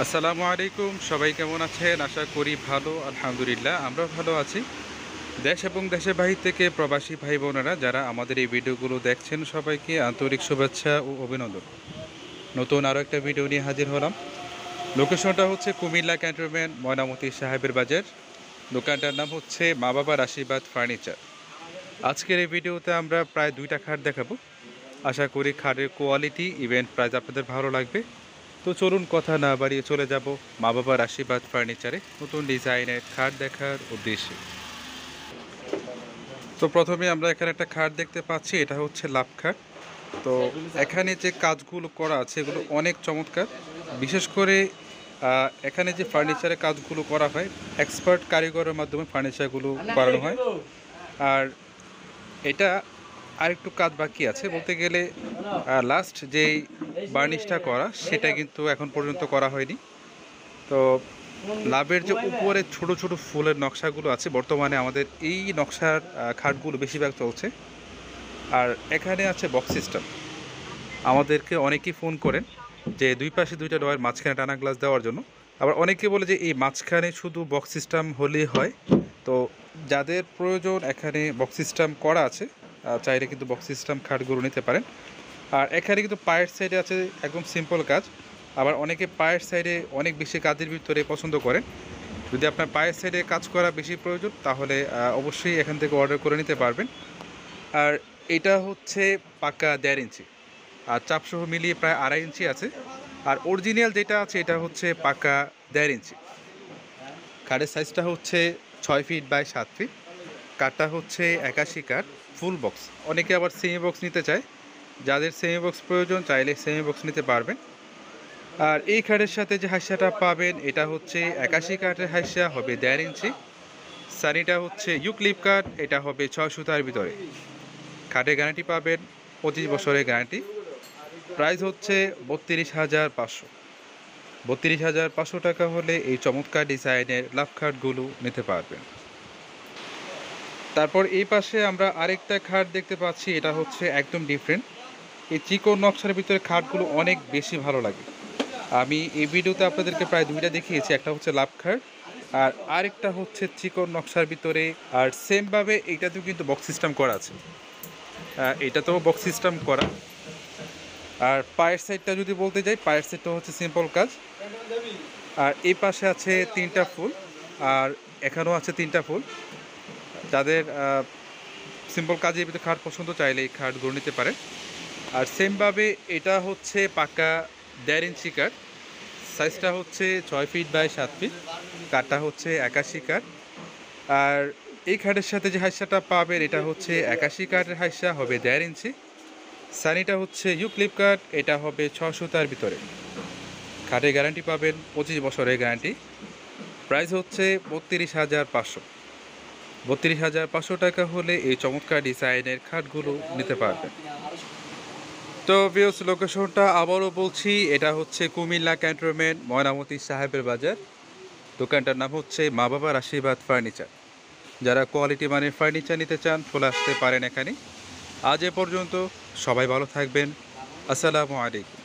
আসসালামু আলাইকুম, সবাই কেমন আছেন? আশা করি ভালো, আলহামদুলিল্লাহ আমরা ভালো আছি। দেশ এবং দেশের বাহির থেকে প্রবাসী ভাই বোনেরা যারা আমাদের এই ভিডিওগুলো দেখছেন, সবাইকে আন্তরিক শুভেচ্ছা ও অভিনন্দন। নতুন আরও একটা ভিডিও নিয়ে হাজির হলাম। লোকেশনটা হচ্ছে কুমিল্লা ক্যান্টনমেন্ট, ময়নামতি সাহেবের বাজার। দোকানটার নাম হচ্ছে মা বাবার আশীর্বাদ ফার্নিচার। আজকের এই ভিডিওতে আমরা প্রায় দুইটা খাট দেখাবো। আশা করি খাটের কোয়ালিটি, ইভেন্ট প্রাইস আপনাদের ভালো লাগবে। তো চলুন কথা না বাড়িয়ে চলে যাব মা বাবার আশীর্বাদ ফার্নিচারে নতুন ডিজাইনের খাট দেখার উদ্দেশ্যে। তো প্রথমে আমরা এখানে একটা খাট দেখতে পাচ্ছি, এটা হচ্ছে লাভ খাট। তো এখানে যে কাজগুলো করা আছে, এগুলো অনেক চমৎকার। বিশেষ করে এখানে যে ফার্নিচারের কাজগুলো করা হয় এক্সপার্ট কারিগরের মাধ্যমে ফার্নিচারগুলো করানো হয়। আর এটা আরেকটু কাজ বাকি আছে। বলতে গেলে লাস্ট যেই বার্নিশটা করা সেটা কিন্তু এখন পর্যন্ত করা হয়নি। তো লাভের যে উপরে ছোট ছোট ফুলের নকশাগুলো আছে বর্তমানে আমাদের এই নকশার খাটগুলো বেশিরভাগ চলছে। আর এখানে আছে বক্স সিস্টেম আমাদেরকে অনেকেই ফোন করেন যে দুই পাশে দুইটা ডয়ের মাঝখানে টানা গ্লাস দেওয়ার জন্য। আবার অনেকে বলে যে এই মাঝখানে শুধু বক্স সিস্টেম হলেই হয়। তো যাদের প্রয়োজন এখানে বক্স সিস্টেম করা আছে চাইলে কিন্তু বক্স সিস্টেম খাটগুলো নিতে পারেন। আর এখানে কিন্তু পায়ের সাইডে আছে একদম সিম্পল কাজ। আবার অনেকে পায়ের সাইডে অনেক বেশি কাজের ভিতরে পছন্দ করেন। যদি আপনার পায়ের সাইডে কাজ করা বেশি প্রয়োজন, তাহলে অবশ্যই এখান থেকে অর্ডার করে নিতে পারবেন। আর এটা হচ্ছে পাকা দেড় ইঞ্চি। আর চাপসহ মিলিয়ে প্রায় আড়াই ইঞ্চি আছে। আর অরিজিনাল যেটা আছে, এটা হচ্ছে পাকা দেড় ইঞ্চি। কাঠের সাইজটা হচ্ছে ছয় ফিট বাই সাত ফিট কাঠটা হচ্ছে একাশি কাঠ ফুল বক্স অনেকে আবার সেমি বক্স নিতে চায়। যাদের সেমি বক্স প্রয়োজন চাইলে সেমি বক্স নিতে পারবেন। আর এই কাঠের সাথে যে হাসিয়াটা পাবেন, এটা হচ্ছে একাশি কাঠের হাসিয়া, হবে দেড় ইঞ্চি। সানিটা হচ্ছে ইউক্লিপ কাঠ এটা হবে ছয় সুতার ভিতরে। কাঠের গ্যারান্টি পাবেন, পঁচিশ বছরের গ্যারান্টি প্রাইস হচ্ছে বত্রিশ হাজার পাঁচশো। বত্রিশ হাজার পাঁচশো টাকা হলে এই চমৎকার ডিজাইনের লাভ খাটগুলো নিতে পারবেন। তারপর এই পাশে আমরা আরেকটা খাট দেখতে পাচ্ছি, এটা হচ্ছে একদম ডিফারেন্ট এই চিকন নকশার ভিতরে খাটগুলো অনেক বেশি ভালো লাগে। আমি এই ভিডিওতে আপনাদেরকে প্রায় দুইটা দেখিয়েছি, একটা হচ্ছে লাভ খাট আর আরেকটা হচ্ছে চিকন নকশার ভিতরে আর সেমভাবে এইটাতেও কিন্তু বক্স সিস্টেম করা আছে। এটাতেও বক্স সিস্টেম করা। আর পায়ের সাইডটা যদি বলতে যাই, পায়ের সাইডটা হচ্ছে সিম্পল কাজ। আর এই পাশে আছে তিনটা ফুল আর এখানেও আছে তিনটা ফুল। যাদের সিম্পল কাজের ভিতরে খাট পছন্দ, চাইলে এই খাটগুলো নিতে পারে আর সেমভাবে এটা হচ্ছে পাকা দেড় ইঞ্চি কাঠ। সাইজটা হচ্ছে ছয় ফিট বাই সাত ফিট। কাঠটা হচ্ছে একাশি কাঠ। আর এই খাটের সাথে যে হাইসাটা পাবেন, এটা হচ্ছে একাশি কাঠের হাইসা, হবে দেড় ইঞ্চি। সানিটা হচ্ছে ইউক্লিপ কাঠ, এটা হবে ছশো তার ভিতরে। খাটের গ্যারান্টি পাবেন, পঁচিশ বছরের গ্যারান্টি। প্রাইস হচ্ছে বত্রিশ হাজার পাঁচশো। বত্রিশ হাজার পাঁচশো টাকা হলে এই চমৎকার ডিজাইনের খাটগুলো নিতে পারবেন। তো ভিউস লোকেশনটা আবারও বলছি, এটা হচ্ছে কুমিল্লা ক্যান্টনমেন্ট ময়নামতি সাহেবের বাজার। দোকানটার নাম হচ্ছে মা বাবার আশীর্বাদ ফার্নিচার। যারা কোয়ালিটি মানের ফার্নিচার নিতে চান, চলে আসতে পারেন এখানে। আজ এ পর্যন্ত সবাই ভালো থাকবেন। আসসালামু আলাইকুম।